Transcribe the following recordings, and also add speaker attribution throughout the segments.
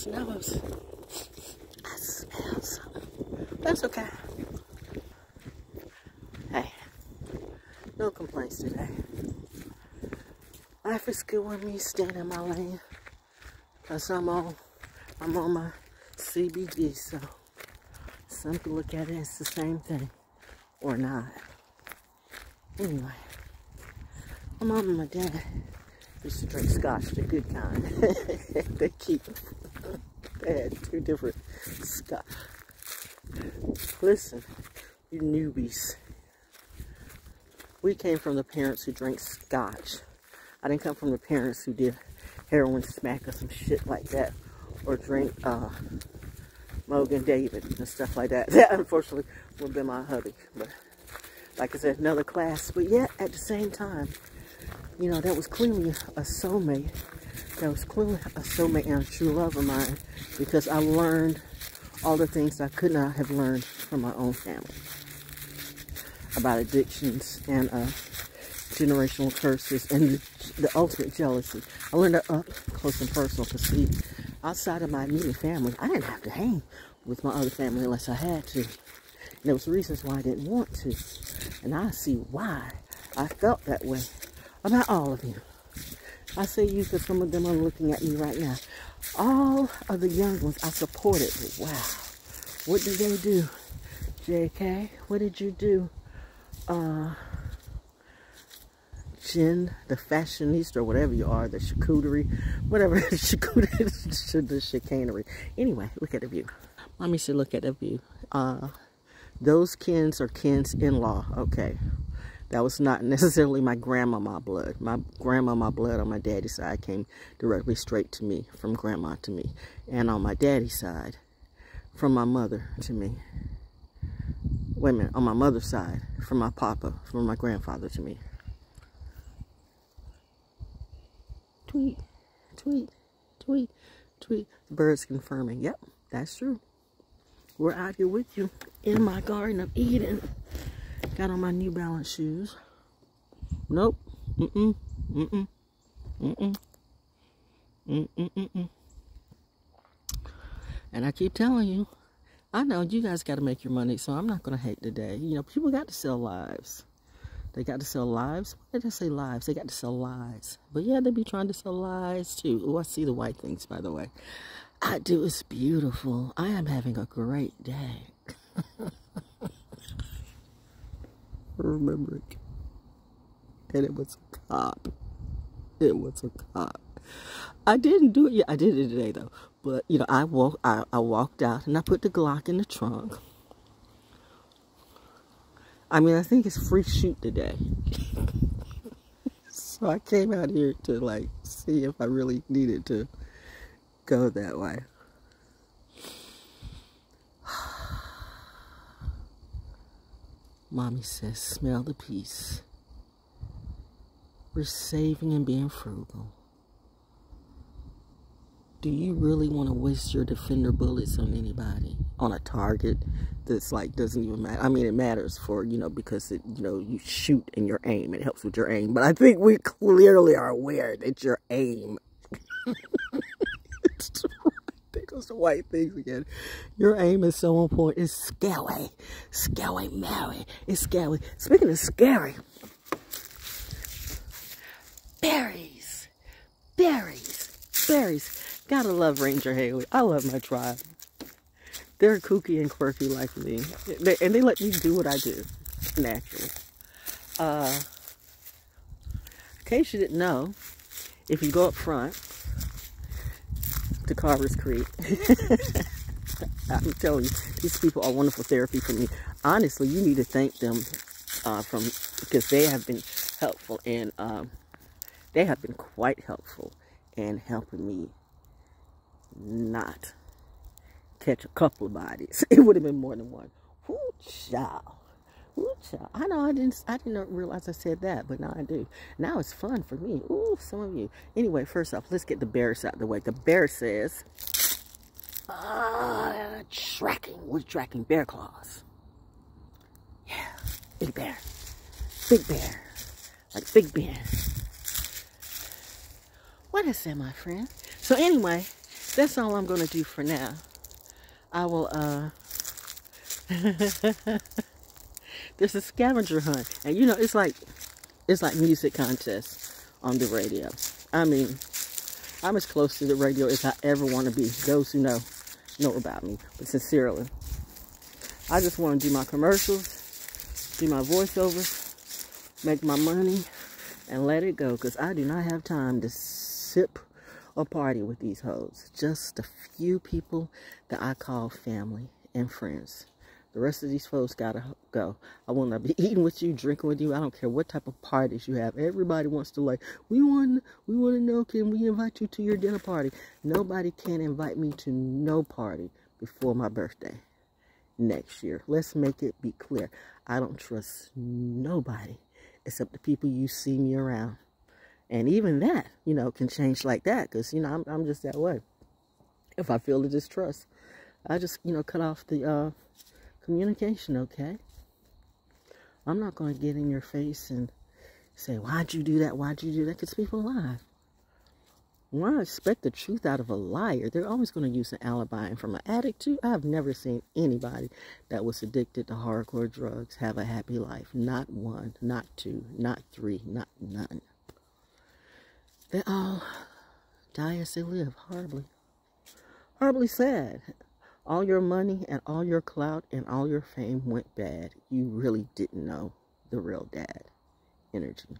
Speaker 1: smells. I smell. That's okay. Hey, no complaints today. Life is good with me staying in my lane. Cause I'm on, I'm on my CBD, so some can look at it as the same thing or not. Anyway, my mom and my dad used to drink scotch, the good kind. they keep they had two different scotch. Listen, you newbies. We came from the parents who drank scotch. I didn't come from the parents who did heroin smack or some shit like that. Or drink uh, Mogen David and stuff like that. That unfortunately would been my hubby. But like I said, another class. But yet at the same time, you know, that was clearly a soulmate that was clearly a soulmate and a true love of mine because I learned all the things I could not have learned from my own family about addictions and uh, generational curses and the, the, ultimate jealousy. I learned that up close and personal to see outside of my immediate family, I didn't have to hang with my other family unless I had to. And there was reasons why I didn't want to. And I see why I felt that way about all of you. I say you because some of them are looking at me right now. All of the young ones I supported. Wow. What did they do? JK, what did you do? Uh, Jen, the fashionista, or whatever you are, the charcuterie, whatever, the charcuterie, the chicanery. Anyway, look at the view. Mommy said look at the view. Uh, those kins are kins in-law. Okay. That was not necessarily my grandmama blood. My grandmama blood on my daddy's side came directly straight to me, from grandma to me. And on my daddy's side, from my mother to me. Wait a minute, on my mother's side, from my papa, from my grandfather to me. Tweet, tweet, tweet, tweet. The bird's confirming. Yep, that's true. We're out here with you in my Garden of Eden. Got on my New Balance shoes. Nope. Mm-mm. Mm-mm. Mm-mm. Mm mm mm. And I keep telling you, I know you guys got to make your money, so I'm not going to hate today. You know, people got to sell lives. They got to sell lives. Why did I say lives? They got to sell lives. But yeah, they be trying to sell lies too. Oh, I see the white things, by the way. I do. It's beautiful. I am having a great day. remember it. And it was a cop. It was a cop. I didn't do it yet. I did it today though. But you know, I walk I, I walked out and I put the Glock in the trunk. I mean I think it's free shoot today. so I came out here to like see if I really needed to go that way. Mommy says, smell the peace. We're saving and being frugal. Do you really want to waste your defender bullets on anybody? On a target that's like, doesn't even matter. I mean, it matters for, you know, because it, you know, you shoot and your aim. It helps with your aim. But I think we clearly are aware that your aim goes to white things again. Your aim is so point. It's scary. Scary Mary. It's scary. Speaking of scary, berries. Berries. Berries. Gotta love Ranger Haley. I love my tribe. They're kooky and quirky like me. They, and they let me do what I do naturally. Uh, in case you didn't know, if you go up front, to Carver's Creek. I'm telling you, these people are wonderful therapy for me. Honestly, you need to thank them uh, from because they have been helpful and um, they have been quite helpful in helping me not catch a couple of bodies. It would have been more than one. Whoo, child. Ooh, child. I know I didn't I didn't realize I said that, but now I do. Now it's fun for me. Ooh, some of you. Anyway, first off, let's get the bears out of the way. The bear says, uh, tracking. We're tracking? Bear claws. Yeah, big bear. Big bear. Like Big Ben. What is that, my friend? So anyway, that's all I'm going to do for now. I will, uh... There's a scavenger hunt. And, you know, it's like, it's like music contests on the radio. I mean, I'm as close to the radio as I ever want to be. Those who know, know about me. But sincerely, I just want to do my commercials, do my voiceovers, make my money, and let it go. Because I do not have time to sip or party with these hoes. Just a few people that I call family and friends. The rest of these folks gotta go. I will not be eating with you, drinking with you. I don't care what type of parties you have. Everybody wants to like, we want, we want to know, can we invite you to your dinner party? Nobody can invite me to no party before my birthday next year. Let's make it be clear. I don't trust nobody except the people you see me around. And even that, you know, can change like that because, you know, I'm, I'm just that way. If I feel the distrust, I just, you know, cut off the uh, communication, okay? I'm not going to get in your face and say, why'd you do that? Why'd you do that? Because people lie. When I expect the truth out of a liar, they're always going to use an alibi. And from an addict, too, I've never seen anybody that was addicted to hardcore drugs have a happy life. Not one, not two, not three, not none. They all die as they live, horribly. Horribly sad. All your money and all your clout and all your fame went bad. You really didn't know the real dad energy.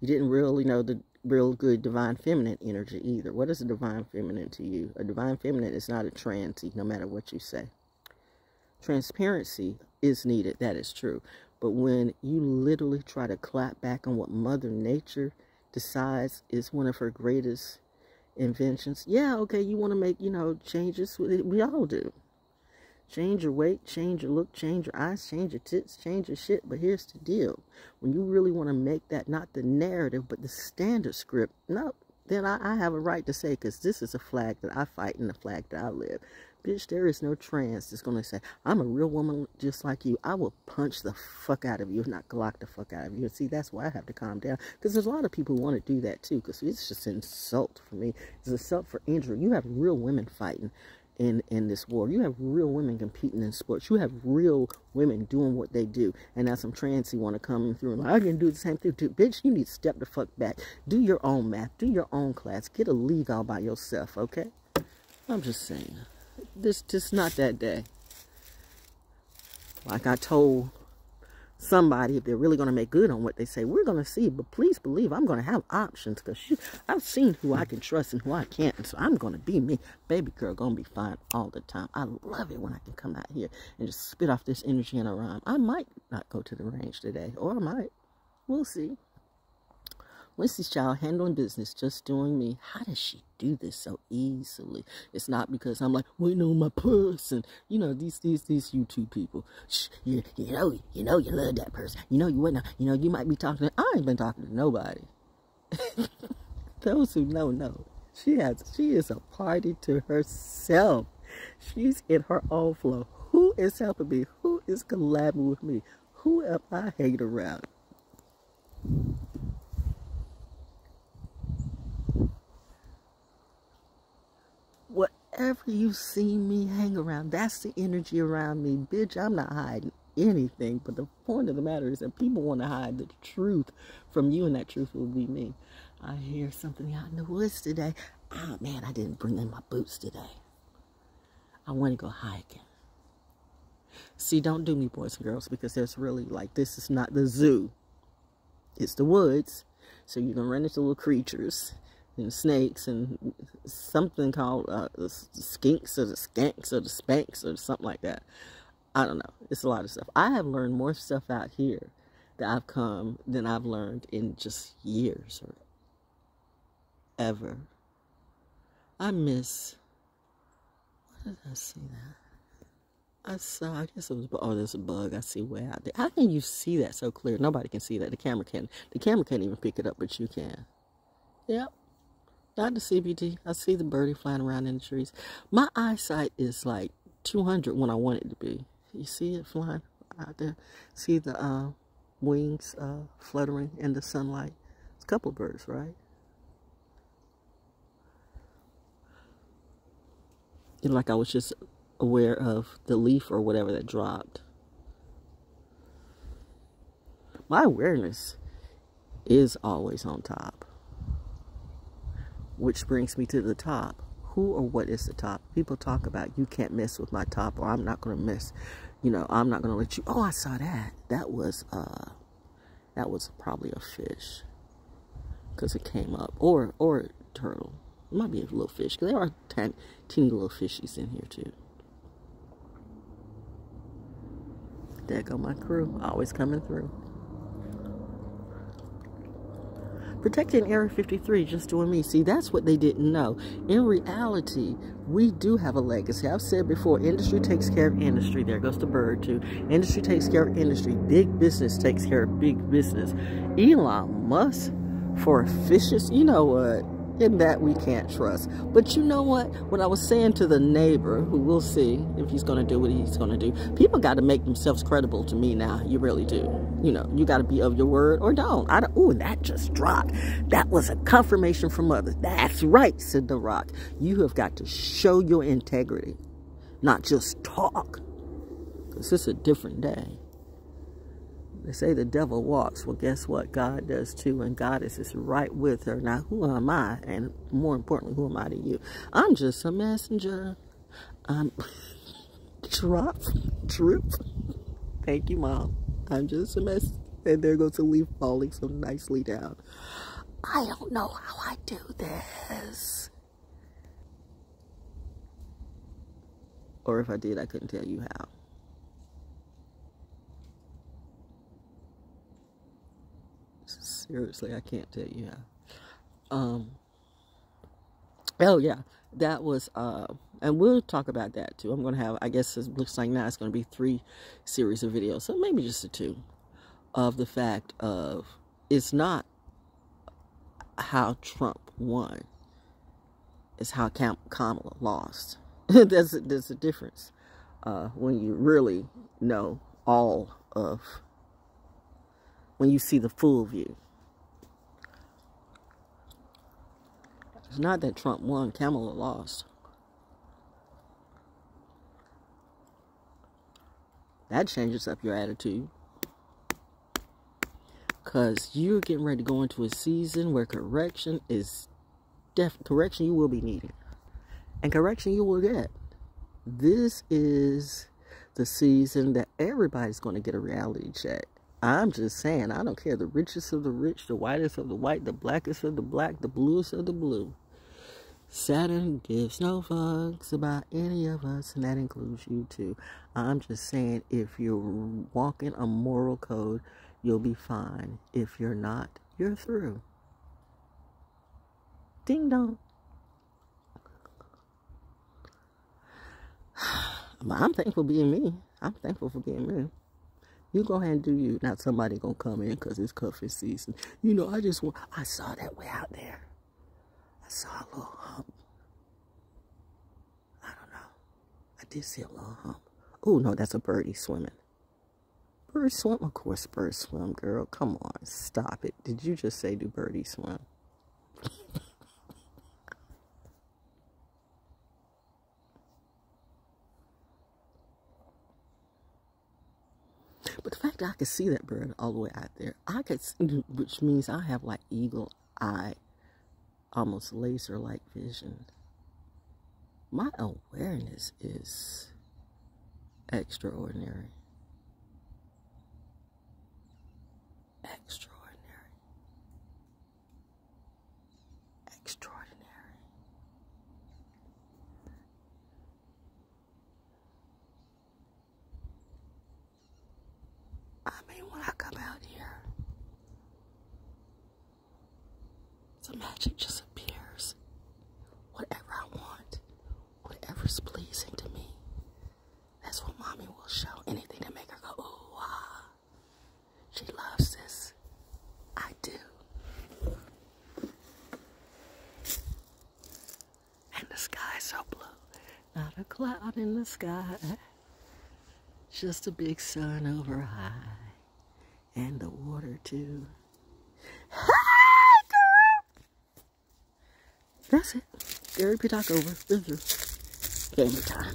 Speaker 1: You didn't really know the real good divine feminine energy either. What is a divine feminine to you? A divine feminine is not a transy, no matter what you say. Transparency is needed, that is true. But when you literally try to clap back on what Mother Nature decides is one of her greatest inventions, yeah, okay, you want to make, you know, changes. We all do. Change your weight, change your look, change your eyes, change your tits, change your shit. But here's the deal. When you really want to make that not the narrative, but the standard script, no, then I, I have a right to say, because this is a flag that I fight and the flag that I live. Bitch, there is no trans that's going to say, I'm a real woman just like you. I will punch the fuck out of you, not glock the fuck out of you. See, that's why I have to calm down. Because there's a lot of people who want to do that too. Because it's just an insult for me. It's an insult for injury. You have real women fighting in, in this war. You have real women competing in sports. You have real women doing what they do. And now some transy want to come through and like, I can do the same thing too. Bitch, you need to step the fuck back. Do your own math. Do your own class. Get a league all by yourself, okay? I'm just saying this just not that day. Like I told somebody, if they're really going to make good on what they say, we're going to see. But please believe I'm going to have options because I've seen who I can trust and who I can't. So I'm going to be me. Baby girl going to be fine all the time. I love it when I can come out here and just spit off this energy in a rhyme. I might not go to the range today, or I might. We'll see. Wendy's child handling business, just doing me. How does she do this so easily? It's not because I'm like waiting on my person. You know these these these YouTube people. Shh, you you know you know you love that person. You know you wait You know you might be talking. To, I ain't been talking to nobody. Those who know know. She has she is a party to herself. She's in her own flow. Who is helping me? Who is collabing with me? Who am I hanging around? Wherever you see me hang around, that's the energy around me. Bitch, I'm not hiding anything. But the point of the matter is that people want to hide the truth from you, and that truth will be me. I hear something out in the woods today. Oh, man, I didn't bring in my boots today. I want to go hiking. See, don't do me, boys and girls, because there's really, like, this is not the zoo. It's the woods. So you can run into little creatures and snakes and something called uh, skinks or the skanks or the spanks or something like that. I don't know. It's a lot of stuff. I have learned more stuff out here that I've come than I've learned in just years or ever. I miss. What did I see that? I saw, I guess it was, oh, there's a bug I see way out there. How can you see that so clear? Nobody can see that. The camera can. The camera can't even pick it up, but you can. Yep. Not the CBD. I see the birdie flying around in the trees. My eyesight is like 200 when I want it to be. You see it flying out there? See the uh, wings uh, fluttering in the sunlight? It's a couple birds, right? like I was just aware of the leaf or whatever that dropped. My awareness is always on top. Which brings me to the top. Who or what is the top? People talk about you can't mess with my top or I'm not going to mess. You know, I'm not going to let you. Oh, I saw that. That was, uh, that was probably a fish. Because it came up. Or, or a turtle. It might be a little fish. Because there are tiny, teeny little fishies in here too. There go my crew, always coming through. Protecting Area 53, just doing me. See, that's what they didn't know. In reality, we do have a legacy. I've said before, industry takes care of industry. There goes the bird, too. Industry takes care of industry. Big business takes care of big business. Elon Musk, for efficiency, you know what? In that we can't trust. But you know what? What I was saying to the neighbor, who we'll see if he's going to do what he's going to do, people got to make themselves credible to me now. You really do. You know, you got to be of your word or don't. I don't. Ooh, that just dropped. That was a confirmation from others. That's right, said The Rock. You have got to show your integrity, not just talk. Because it's a different day. They say the devil walks. Well, guess what? God does too, and God is just right with her. Now, who am I? And more importantly, who am I to you? I'm just a messenger. I'm drop, troop. Thank you, Mom. I'm just a mess. And there goes the leaf falling so nicely down. I don't know how I do this. Or if I did, I couldn't tell you how. Seriously, I can't tell you how. Um, oh, yeah. That was, uh, and we'll talk about that too. I'm going to have, I guess it looks like now it's going to be three series of videos. So maybe just a two of the fact of it's not how Trump won. It's how Kamala lost. there's, there's a difference uh, when you really know all of, when you see the full view. It's not that Trump won, Kamala lost. That changes up your attitude. Because you're getting ready to go into a season where correction is def correction you will be needing. And correction you will get. This is the season that everybody's going to get a reality check. I'm just saying, I don't care the richest of the rich, the whitest of the white, the blackest of the black, the bluest of the blue. Saturn gives no fucks about any of us, and that includes you too. I'm just saying, if you're walking a moral code, you'll be fine. If you're not, you're through. Ding dong. I'm thankful for being me. I'm thankful for being me. You go ahead and do you. Not somebody gonna come in because it's cuffing season. You know, I just want. I saw that way out there saw a little hump. I don't know. I did see a little hump. Oh, no, that's a birdie swimming. Bird swim? Of course, bird swim, girl. Come on, stop it. Did you just say do birdie swim? But the fact that I could see that bird all the way out there, I could, see, which means I have like eagle eye almost laser like vision. My awareness is extraordinary. Extraordinary. Extraordinary. I mean, when I come out here, the magic just appears. Whatever I want, whatever's pleasing to me. That's what mommy will show anything to make her go, ooh, ah. She loves this. I do. And the sky's so blue. Not a cloud in the sky. Just a big sun over high. And the water too. Hey, girl! That's it. Gary Pitak over. Game time.